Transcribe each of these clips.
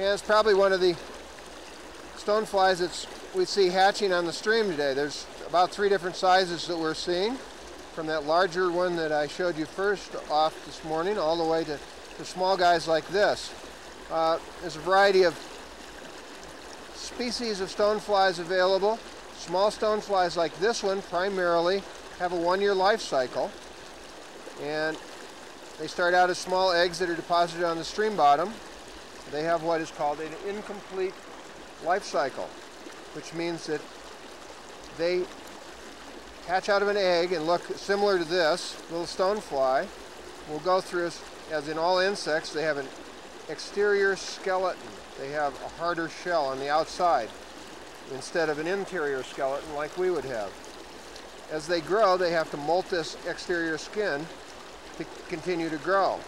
And it's probably one of the stoneflies that we see hatching on the stream today. There's about three different sizes that we're seeing, from that larger one that I showed you first off this morning, all the way to, to small guys like this. Uh, there's a variety of species of stoneflies available. Small stoneflies like this one primarily have a one-year life cycle. And they start out as small eggs that are deposited on the stream bottom. They have what is called an incomplete life cycle, which means that they hatch out of an egg and look similar to this little stonefly. We'll go through, as, as in all insects, they have an exterior skeleton. They have a harder shell on the outside instead of an interior skeleton like we would have. As they grow, they have to molt this exterior skin to continue to grow.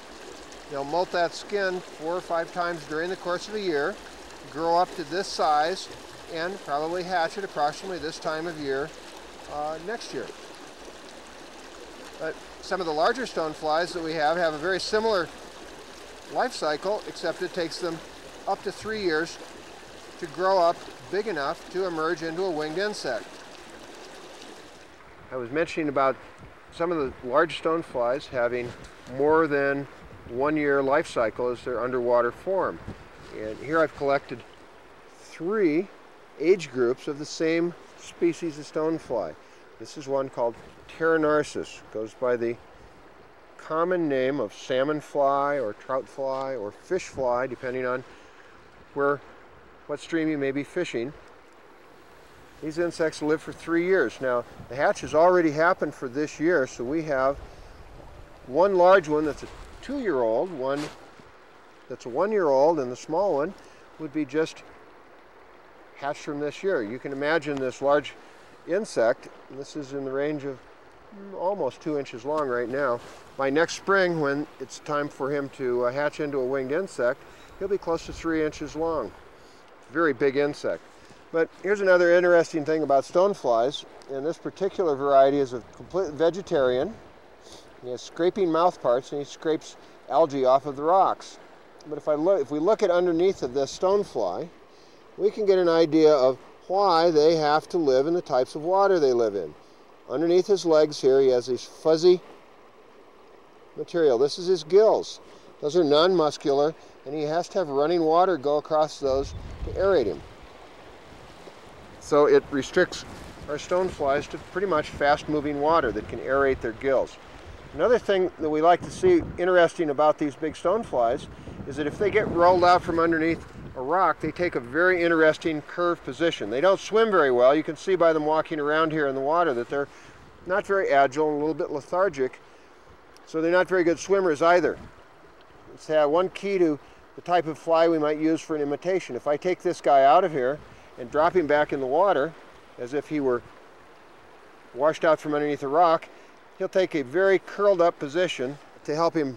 They'll molt that skin four or five times during the course of a year, grow up to this size, and probably hatch at approximately this time of year uh, next year. But some of the larger stoneflies that we have have a very similar life cycle, except it takes them up to three years to grow up big enough to emerge into a winged insect. I was mentioning about some of the large stoneflies having more than one year life cycle as their underwater form. And here I've collected three age groups of the same species of stonefly. This is one called Pteronarcys, goes by the common name of salmon fly or trout fly or fish fly, depending on where, what stream you may be fishing. These insects live for three years. Now, the hatch has already happened for this year, so we have one large one that's a two-year-old, one that's a one-year-old, and the small one would be just hatched from this year. You can imagine this large insect, this is in the range of almost two inches long right now. By next spring, when it's time for him to uh, hatch into a winged insect, he'll be close to three inches long. Very big insect. But here's another interesting thing about stoneflies. And this particular variety is a complete vegetarian. He has scraping mouth parts and he scrapes algae off of the rocks. But if, I look, if we look at underneath of this stonefly, we can get an idea of why they have to live in the types of water they live in. Underneath his legs here, he has these fuzzy material. This is his gills. Those are non-muscular, and he has to have running water go across those to aerate him. So it restricts our stoneflies to pretty much fast-moving water that can aerate their gills. Another thing that we like to see interesting about these big stoneflies is that if they get rolled out from underneath a rock, they take a very interesting curved position. They don't swim very well. You can see by them walking around here in the water that they're not very agile and a little bit lethargic. So they're not very good swimmers either. It's one key to the type of fly we might use for an imitation. If I take this guy out of here and drop him back in the water, as if he were washed out from underneath a rock, he'll take a very curled up position to help him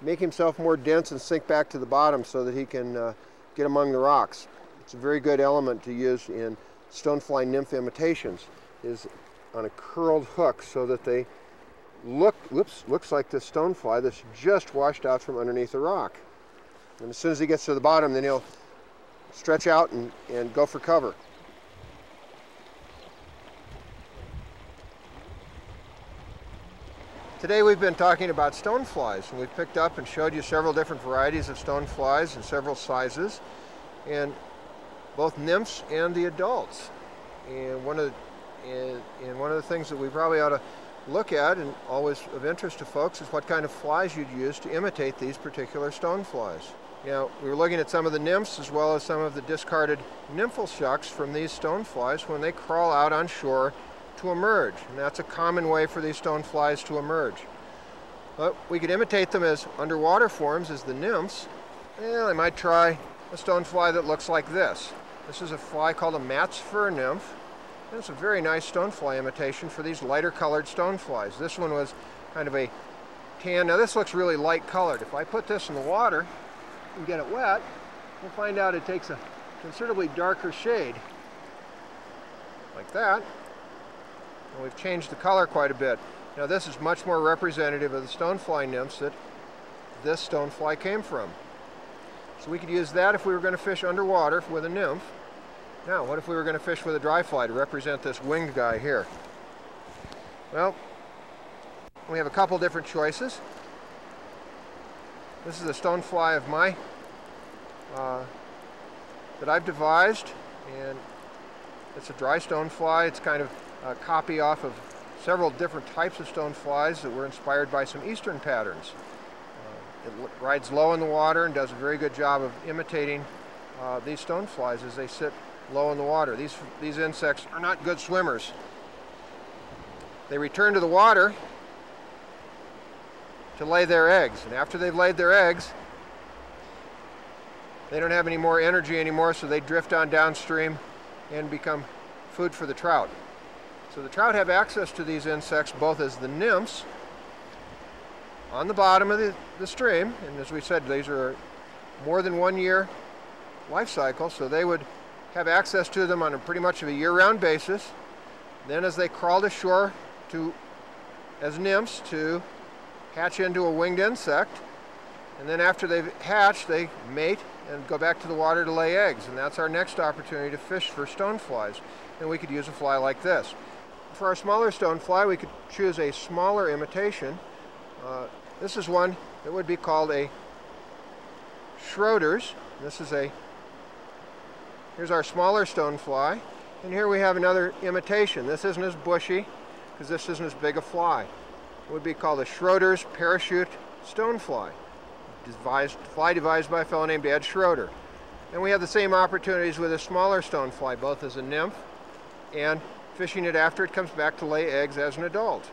make himself more dense and sink back to the bottom so that he can uh, get among the rocks. It's a very good element to use in stonefly nymph imitations is on a curled hook so that they look, whoops, looks like this stonefly that's just washed out from underneath a rock. And as soon as he gets to the bottom, then he'll stretch out and, and go for cover. Today we've been talking about stoneflies and we've picked up and showed you several different varieties of stoneflies in several sizes and both nymphs and the adults. And one of the, and, and one of the things that we probably ought to look at and always of interest to folks is what kind of flies you'd use to imitate these particular stoneflies. Know, we were looking at some of the nymphs as well as some of the discarded nymphal shucks from these stoneflies when they crawl out on shore to emerge. And that's a common way for these stoneflies to emerge. But we could imitate them as underwater forms as the nymphs. Well, I might try a stonefly that looks like this. This is a fly called a Matt's fur nymph. And it's a very nice stonefly imitation for these lighter colored stoneflies. This one was kind of a tan. Now this looks really light colored. If I put this in the water and get it wet, we'll find out it takes a considerably darker shade like that. And we've changed the color quite a bit. Now this is much more representative of the stonefly nymphs that this stonefly came from. So we could use that if we were going to fish underwater with a nymph. Now, what if we were going to fish with a dry fly to represent this winged guy here? Well, we have a couple different choices. This is a stonefly of my uh, that I've devised, and it's a dry stonefly. It's kind of a copy off of several different types of stoneflies that were inspired by some eastern patterns. Uh, it rides low in the water and does a very good job of imitating uh, these stoneflies as they sit low in the water. These, these insects are not good swimmers. They return to the water to lay their eggs. And after they've laid their eggs, they don't have any more energy anymore, so they drift on downstream and become food for the trout. So the trout have access to these insects both as the nymphs on the bottom of the, the stream, and as we said, these are more than one year life cycle, so they would have access to them on a pretty much of a year-round basis. Then as they crawl to shore to, as nymphs to hatch into a winged insect, and then after they've hatched, they mate and go back to the water to lay eggs. And that's our next opportunity to fish for stoneflies. And we could use a fly like this. For our smaller stonefly, we could choose a smaller imitation. Uh, this is one that would be called a Schroeder's. This is a, here's our smaller stonefly. And here we have another imitation. This isn't as bushy because this isn't as big a fly. It would be called a Schroeder's parachute stonefly devised, fly devised by a fellow named Ed Schroeder. And we have the same opportunities with a smaller stonefly, both as a nymph and fishing it after it comes back to lay eggs as an adult.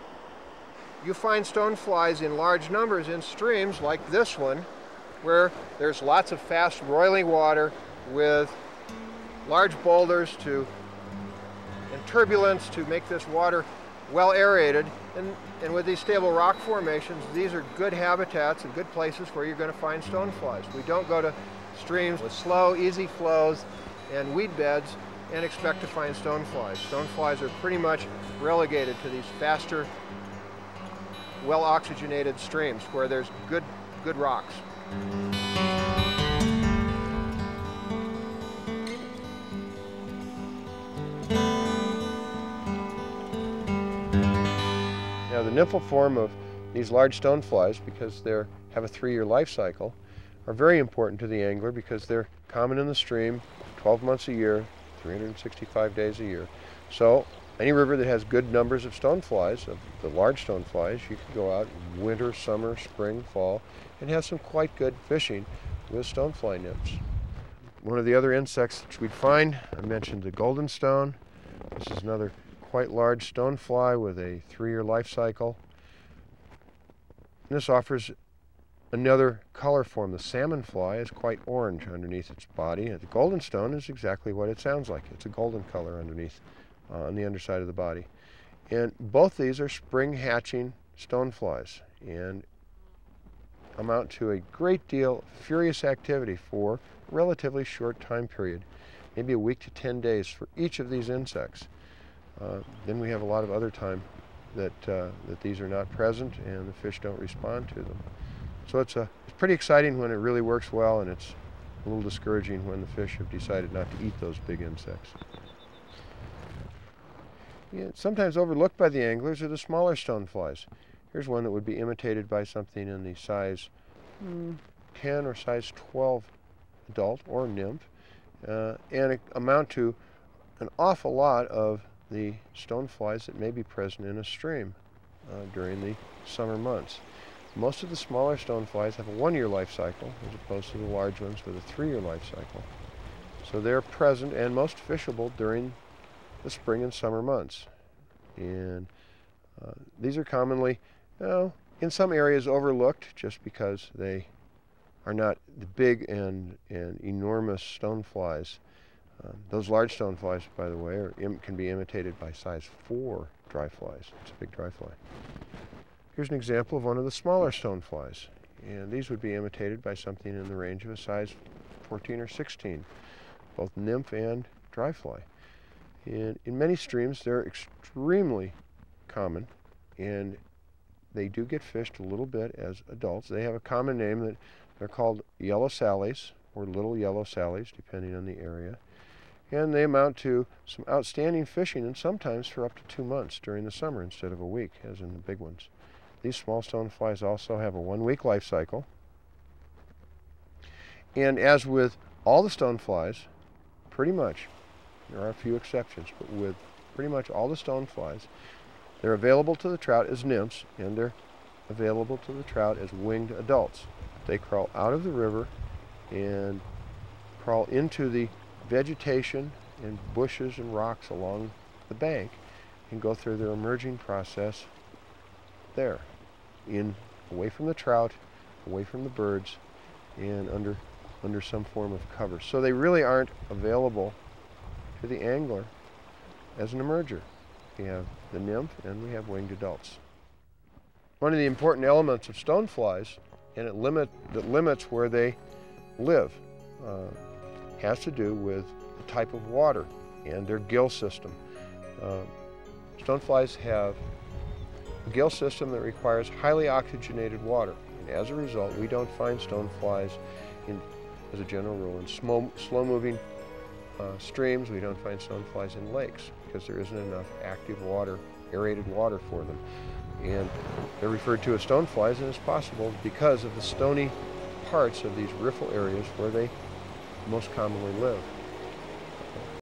You find stoneflies in large numbers in streams like this one, where there's lots of fast roiling water with large boulders to and turbulence to make this water well aerated. And, and with these stable rock formations, these are good habitats and good places where you're going to find stoneflies. We don't go to streams with slow, easy flows and weed beds and expect to find stoneflies. Stoneflies are pretty much relegated to these faster, well-oxygenated streams where there's good, good rocks. Now the nymphal form of these large stoneflies, because they have a three-year life cycle, are very important to the angler because they're common in the stream 12 months a year, 365 days a year. So any river that has good numbers of stoneflies, of the large stoneflies, you can go out winter, summer, spring, fall, and have some quite good fishing with stonefly nymphs. One of the other insects that we'd find, I mentioned the golden stone. This is another quite large stonefly with a three-year life cycle. This offers another color form. The salmon fly is quite orange underneath its body. The golden stone is exactly what it sounds like. It's a golden color underneath uh, on the underside of the body. And both these are spring hatching stoneflies and amount to a great deal of furious activity for a relatively short time period, maybe a week to 10 days for each of these insects. Uh, then we have a lot of other time that, uh, that these are not present and the fish don't respond to them. So it's, a, it's pretty exciting when it really works well and it's a little discouraging when the fish have decided not to eat those big insects. Yeah, sometimes overlooked by the anglers are the smaller stoneflies. Here's one that would be imitated by something in the size mm, 10 or size 12 adult or nymph uh, and amount to an awful lot of the stoneflies that may be present in a stream uh, during the summer months. Most of the smaller stoneflies have a one-year life cycle as opposed to the large ones with a three-year life cycle. So they're present and most fishable during the spring and summer months. And uh, these are commonly, you know, in some areas overlooked just because they are not the big and, and enormous stoneflies um, those large stoneflies, by the way, are, can be imitated by size 4 dry flies. It's a big dry fly. Here's an example of one of the smaller stoneflies. And these would be imitated by something in the range of a size 14 or 16, both nymph and dry fly. And in many streams, they're extremely common, and they do get fished a little bit as adults. They have a common name that they're called yellow sallies, or little yellow sallies, depending on the area. And they amount to some outstanding fishing, and sometimes for up to two months during the summer instead of a week, as in the big ones. These small stoneflies also have a one week life cycle. And as with all the stoneflies, pretty much, there are a few exceptions, but with pretty much all the stoneflies, they're available to the trout as nymphs, and they're available to the trout as winged adults. They crawl out of the river and crawl into the vegetation and bushes and rocks along the bank and go through their emerging process there, in away from the trout, away from the birds, and under under some form of cover. So they really aren't available to the angler as an emerger. We have the nymph and we have winged adults. One of the important elements of stoneflies, and it limit, that limits where they live, uh, has to do with the type of water and their gill system. Uh, stoneflies have gill system that requires highly oxygenated water. And as a result, we don't find stoneflies in, as a general rule in slow-moving uh, streams. We don't find stoneflies in lakes because there isn't enough active water, aerated water for them. And they're referred to as stoneflies, and it's possible because of the stony parts of these riffle areas where they most commonly live.